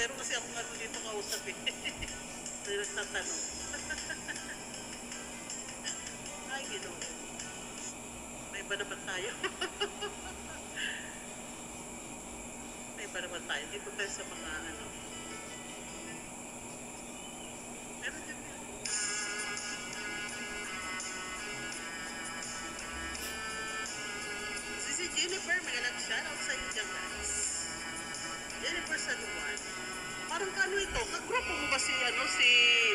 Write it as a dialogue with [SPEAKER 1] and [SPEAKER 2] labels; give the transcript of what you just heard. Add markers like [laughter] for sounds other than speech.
[SPEAKER 1] Meron kasi akong ano dito kausap eh. [laughs] Na nagtatanong. [laughs] Ay, ginoo. May iba naman tayo. [laughs] May iba naman tayo. Dito tayo sa mga ano. Si si Jennifer, may nag-shoutout sa iyo dyan guys. Jennifer Saluan. no sé,